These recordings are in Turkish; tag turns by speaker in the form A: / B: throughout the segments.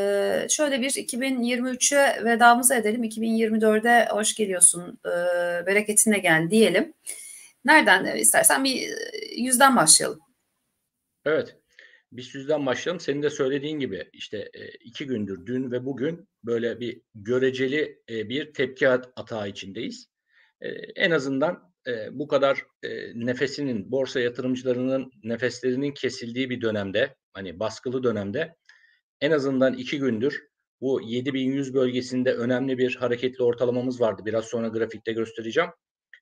A: Ee, şöyle bir 2023'e vedamızı edelim. 2024'e hoş geliyorsun, e, bereketinle gel diyelim. Nereden istersen bir e, yüzden başlayalım.
B: Evet. Biz yüzden başlayalım. Senin de söylediğin gibi işte e, iki gündür dün ve bugün böyle bir göreceli e, bir tepki atağı içindeyiz. E, en azından e, bu kadar e, nefesinin borsa yatırımcılarının nefeslerinin kesildiği bir dönemde hani baskılı dönemde en azından iki gündür bu 7100 bölgesinde önemli bir hareketli ortalamamız vardı. Biraz sonra grafikte göstereceğim.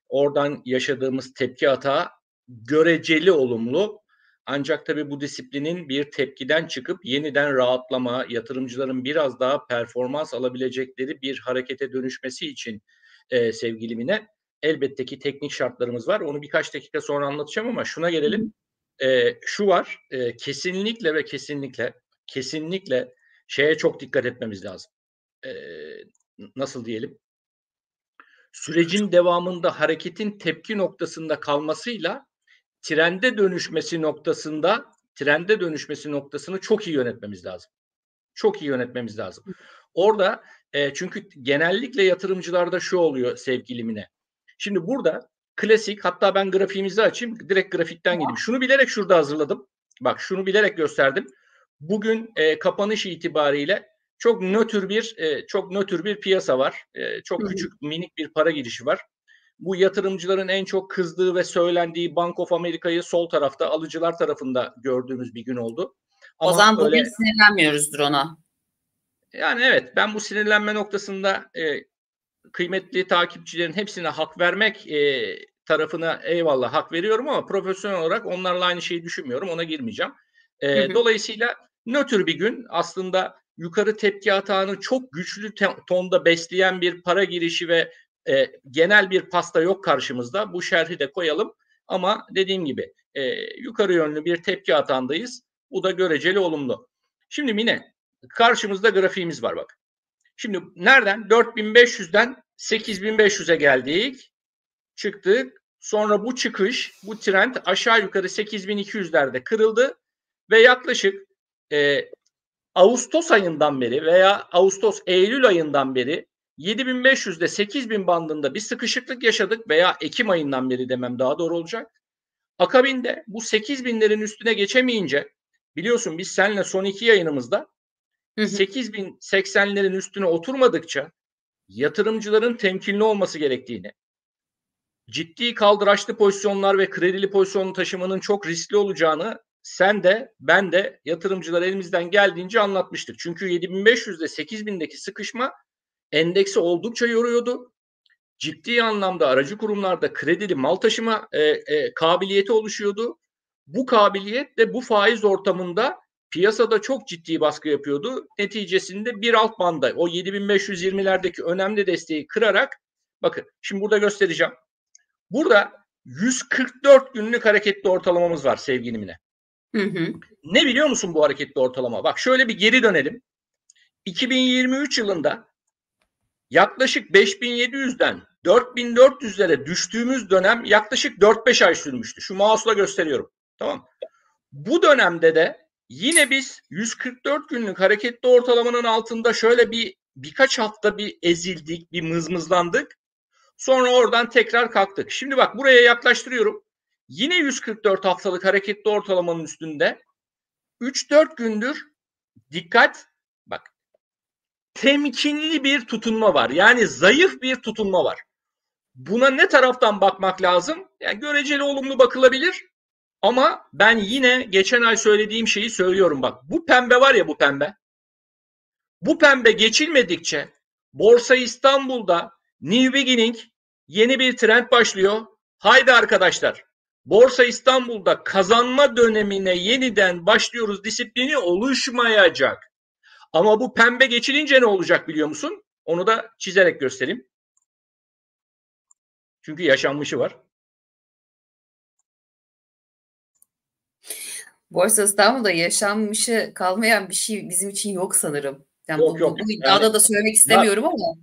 B: Oradan yaşadığımız tepki atağı göreceli olumlu. Ancak tabii bu disiplinin bir tepkiden çıkıp yeniden rahatlama, yatırımcıların biraz daha performans alabilecekleri bir harekete dönüşmesi için e, sevgilimine elbette ki teknik şartlarımız var. Onu birkaç dakika sonra anlatacağım ama şuna gelelim. E, şu var, e, kesinlikle ve kesinlikle kesinlikle şeye çok dikkat etmemiz lazım. Ee, nasıl diyelim? Sürecin devamında hareketin tepki noktasında kalmasıyla trende dönüşmesi noktasında trende dönüşmesi noktasını çok iyi yönetmemiz lazım. Çok iyi yönetmemiz lazım. Orada e, çünkü genellikle yatırımcılarda şu oluyor sevgilimine. Şimdi burada klasik hatta ben grafiğimizi açayım direkt grafikten gideyim. Şunu bilerek şurada hazırladım. Bak şunu bilerek gösterdim bugün e, kapanış itibariyle çok nötr bir e, çok nötr bir piyasa var. E, çok küçük minik bir para girişi var. Bu yatırımcıların en çok kızdığı ve söylendiği Bank of America'yı sol tarafta alıcılar tarafında gördüğümüz bir gün oldu.
A: Ama o zaman bugün öyle, sinirlenmiyoruzdur ona.
B: Yani evet ben bu sinirlenme noktasında e, kıymetli takipçilerin hepsine hak vermek e, tarafına eyvallah hak veriyorum ama profesyonel olarak onlarla aynı şeyi düşünmüyorum. Ona girmeyeceğim. E, hı hı. Dolayısıyla nötr bir gün aslında yukarı tepki atağını çok güçlü tonda besleyen bir para girişi ve e, genel bir pasta yok karşımızda. Bu şerhi de koyalım. Ama dediğim gibi e, yukarı yönlü bir tepki atağındayız. Bu da göreceli olumlu. Şimdi Mine karşımızda grafiğimiz var bak. Şimdi nereden? 4500'den 8500'e geldik. Çıktık. Sonra bu çıkış, bu trend aşağı yukarı 8200'lerde kırıldı ve yaklaşık e, Ağustos ayından beri veya Ağustos Eylül ayından beri 7500'de 8000 bandında bir sıkışıklık yaşadık veya Ekim ayından beri demem daha doğru olacak. Akabinde bu 8000'lerin üstüne geçemeyince biliyorsun biz seninle son iki yayınımızda 8080'lerin üstüne oturmadıkça yatırımcıların temkinli olması gerektiğini, ciddi kaldıraçlı pozisyonlar ve kredili pozisyon taşımanın çok riskli olacağını sen de ben de yatırımcılar elimizden geldiğince anlatmıştık. Çünkü 7500'de 8000'deki sıkışma endeksi oldukça yoruyordu. Ciddi anlamda aracı kurumlarda kredili mal taşıma e, e, kabiliyeti oluşuyordu. Bu kabiliyet de bu faiz ortamında piyasada çok ciddi baskı yapıyordu. Neticesinde bir alt banda o 7520'lerdeki önemli desteği kırarak bakın şimdi burada göstereceğim. Burada 144 günlük hareketli ortalamamız var sevgilimine. Hı hı. Ne biliyor musun bu hareketli ortalama? Bak şöyle bir geri dönelim. 2023 yılında yaklaşık 5700'den 4400'lere düştüğümüz dönem yaklaşık 4-5 ay sürmüştü. Şu mouse'la gösteriyorum. Tamam. Bu dönemde de yine biz 144 günlük hareketli ortalamanın altında şöyle bir birkaç hafta bir ezildik, bir mızmızlandık. Sonra oradan tekrar kalktık. Şimdi bak buraya yaklaştırıyorum. Yine 144 haftalık hareketli ortalamanın üstünde 3-4 gündür dikkat bak temkinli bir tutunma var. Yani zayıf bir tutunma var. Buna ne taraftan bakmak lazım? Yani göreceli olumlu bakılabilir. Ama ben yine geçen ay söylediğim şeyi söylüyorum bak. Bu pembe var ya bu pembe. Bu pembe geçilmedikçe Borsa İstanbul'da New Beginning yeni bir trend başlıyor. Haydi arkadaşlar Borsa İstanbul'da kazanma dönemine yeniden başlıyoruz disiplini oluşmayacak. Ama bu pembe geçilince ne olacak biliyor musun? Onu da çizerek göstereyim. Çünkü yaşanmışı var.
A: Borsa İstanbul'da yaşanmışı kalmayan bir şey bizim için yok sanırım. Yani
B: yok
A: bu,
B: yok.
A: Bu iddiada yani, da söylemek istemiyorum ya, ama.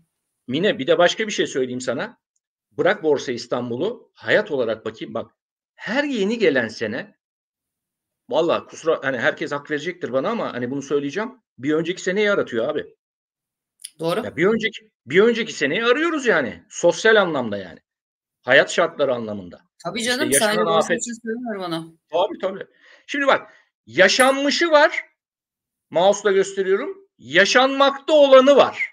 B: Mine bir de başka bir şey söyleyeyim sana. Bırak Borsa İstanbul'u hayat olarak bakayım bak her yeni gelen sene valla kusura hani herkes hak verecektir bana ama hani bunu söyleyeceğim. bir önceki seneyi aratıyor abi.
A: Doğru.
B: Ya bir önceki bir önceki seneyi arıyoruz yani. Sosyal anlamda yani. Hayat şartları anlamında.
A: Tabii canım işte sen afet... için söylüyorum onu.
B: Tabii tabii. Şimdi bak yaşanmışı var. Mouse'la gösteriyorum. Yaşanmakta olanı var.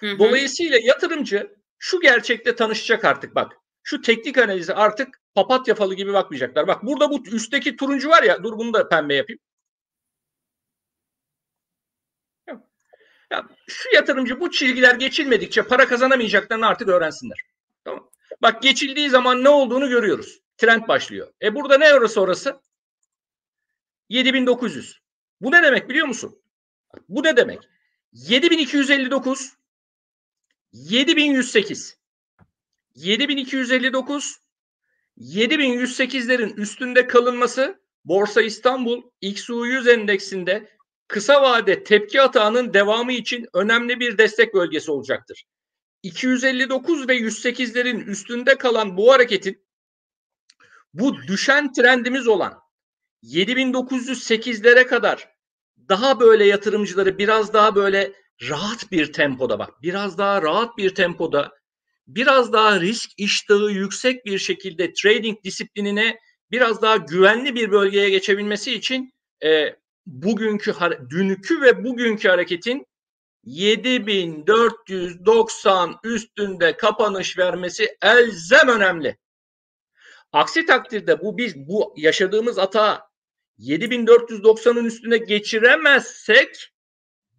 B: Hı hı. Dolayısıyla yatırımcı şu gerçekle tanışacak artık bak. Şu teknik analizi artık papatya falı gibi bakmayacaklar. Bak burada bu üstteki turuncu var ya dur bunu da pembe yapayım. Ya şu yatırımcı bu çizgiler geçilmedikçe para kazanamayacaklarını artık öğrensinler. Tamam. Bak geçildiği zaman ne olduğunu görüyoruz. Trend başlıyor. E burada ne orası orası? 7900. Bu ne demek biliyor musun? Bu ne demek? 7259 7108 7259 7108'lerin üstünde kalınması Borsa İstanbul XU100 endeksinde kısa vade tepki atağının devamı için önemli bir destek bölgesi olacaktır. 259 ve 108'lerin üstünde kalan bu hareketin bu düşen trendimiz olan 7908'lere kadar daha böyle yatırımcıları biraz daha böyle rahat bir tempoda bak biraz daha rahat bir tempoda biraz daha risk iştahı yüksek bir şekilde trading disiplinine biraz daha güvenli bir bölgeye geçebilmesi için e, bugünkü dünkü ve bugünkü hareketin 7490 üstünde kapanış vermesi elzem önemli. Aksi takdirde bu biz bu yaşadığımız hata 7490'ın üstüne geçiremezsek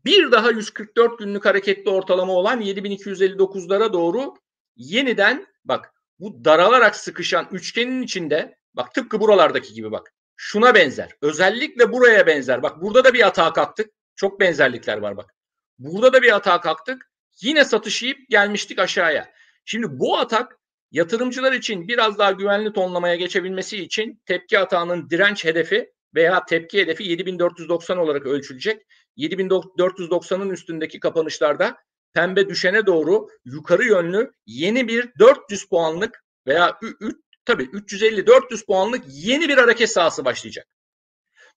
B: bir daha 144 günlük hareketli ortalama olan 7259'lara doğru yeniden bak bu daralarak sıkışan üçgenin içinde bak tıpkı buralardaki gibi bak şuna benzer. Özellikle buraya benzer. Bak burada da bir hata kalktık. Çok benzerlikler var bak. Burada da bir hata kalktık. Yine satış yiyip gelmiştik aşağıya. Şimdi bu atak yatırımcılar için biraz daha güvenli tonlamaya geçebilmesi için tepki atağının direnç hedefi veya tepki hedefi 7490 olarak ölçülecek. 7490'ın üstündeki kapanışlarda pembe düşene doğru yukarı yönlü yeni bir 400 puanlık veya tabii 350-400 puanlık yeni bir hareket sahası başlayacak.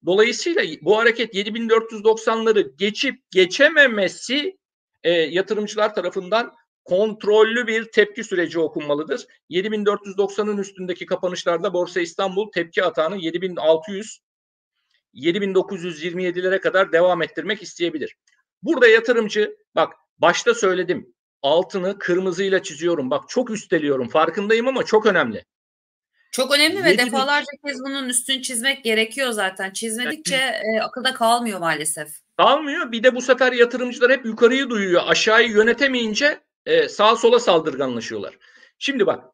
B: Dolayısıyla bu hareket 7490'ları geçip geçememesi e, yatırımcılar tarafından kontrollü bir tepki süreci okunmalıdır. 7490'ın üstündeki kapanışlarda Borsa İstanbul tepki atağını 7600 7927'lere kadar devam ettirmek isteyebilir. Burada yatırımcı bak başta söyledim altını kırmızıyla çiziyorum. Bak çok üsteliyorum farkındayım ama çok önemli.
A: Çok önemli ve defalarca kez bunun üstünü çizmek gerekiyor zaten. Çizmedikçe e, akılda kalmıyor maalesef.
B: Kalmıyor. Bir de bu sefer yatırımcılar hep yukarıyı duyuyor. Aşağıyı yönetemeyince e, sağa sola saldırganlaşıyorlar. Şimdi bak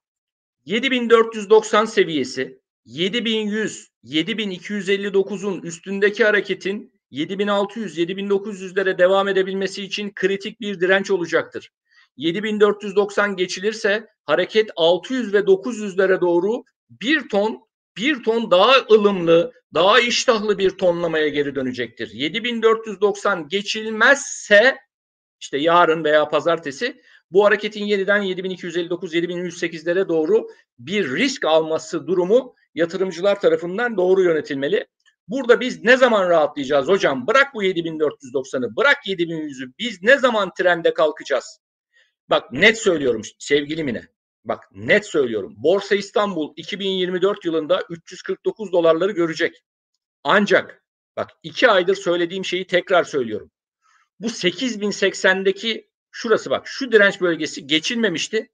B: 7490 seviyesi 7100 7259'un üstündeki hareketin 7600 7900'lere devam edebilmesi için kritik bir direnç olacaktır. 7490 geçilirse hareket 600 ve 900'lere doğru bir ton bir ton daha ılımlı, daha iştahlı bir tonlamaya geri dönecektir. 7490 geçilmezse işte yarın veya pazartesi bu hareketin yeniden 7259-7108'lere doğru bir risk alması durumu yatırımcılar tarafından doğru yönetilmeli. Burada biz ne zaman rahatlayacağız hocam? Bırak bu 7490'ı, bırak 7100'ü. Biz ne zaman trende kalkacağız? Bak net söylüyorum sevgili Mine. Bak net söylüyorum. Borsa İstanbul 2024 yılında 349 dolarları görecek. Ancak bak iki aydır söylediğim şeyi tekrar söylüyorum. Bu 8080'deki şurası bak şu direnç bölgesi geçilmemişti.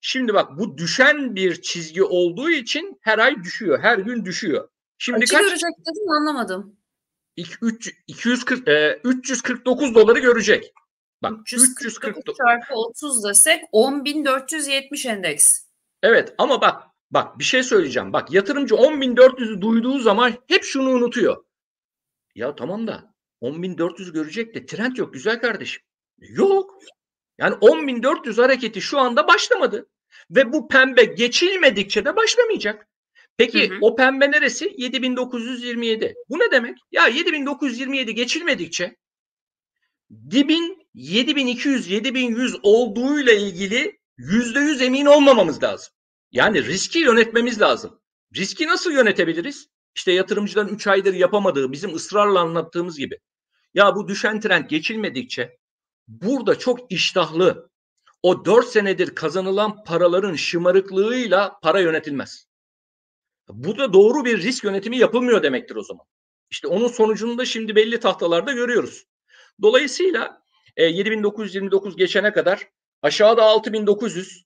B: Şimdi bak bu düşen bir çizgi olduğu için her ay düşüyor. Her gün düşüyor. Şimdi
A: Açı kaç? görecek dedim anlamadım.
B: 240, e, 349 doları görecek.
A: Bak 349 çarpı 30 desek 10.470 endeks.
B: Evet ama bak bak bir şey söyleyeceğim. Bak yatırımcı 10.400'ü duyduğu zaman hep şunu unutuyor. Ya tamam da 10.400 görecek de trend yok güzel kardeşim. Yok. Yani 10.400 hareketi şu anda başlamadı. Ve bu pembe geçilmedikçe de başlamayacak. Peki hı hı. o pembe neresi? 7927. Bu ne demek? Ya 7927 geçilmedikçe dibin 7200 7100 olduğuyla ilgili %100 emin olmamamız lazım. Yani riski yönetmemiz lazım. Riski nasıl yönetebiliriz? İşte yatırımcıların 3 aydır yapamadığı bizim ısrarla anlattığımız gibi. Ya bu düşen trend geçilmedikçe burada çok iştahlı o 4 senedir kazanılan paraların şımarıklığıyla para yönetilmez. Bu da doğru bir risk yönetimi yapılmıyor demektir o zaman. İşte onun sonucunu da şimdi belli tahtalarda görüyoruz. Dolayısıyla e, 7929 geçene kadar aşağıda 6900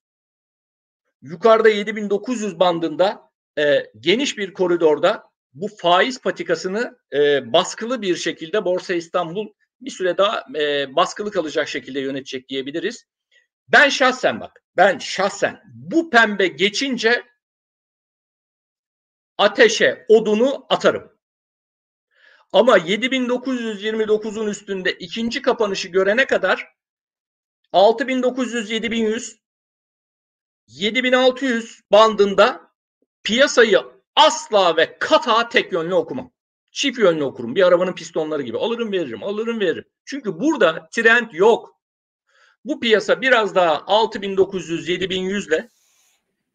B: yukarıda 7900 bandında e, geniş bir koridorda bu faiz patikasını e, baskılı bir şekilde Borsa İstanbul bir süre daha e, baskılı kalacak şekilde yönetecek diyebiliriz. Ben şahsen bak, ben şahsen bu pembe geçince ateşe odunu atarım. Ama 7929'un üstünde ikinci kapanışı görene kadar 6900 7100 7600 bandında piyasayı asla ve kata tek yönlü okumam. Çift yönlü okurum. Bir arabanın pistonları gibi. Alırım veririm, alırım veririm. Çünkü burada trend yok. Bu piyasa biraz daha 6900 7100 ile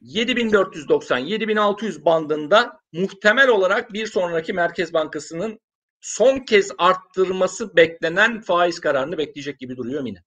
B: 7490 7600 bandında muhtemel olarak bir sonraki Merkez Bankası'nın son kez arttırması beklenen faiz kararını bekleyecek gibi duruyor yine.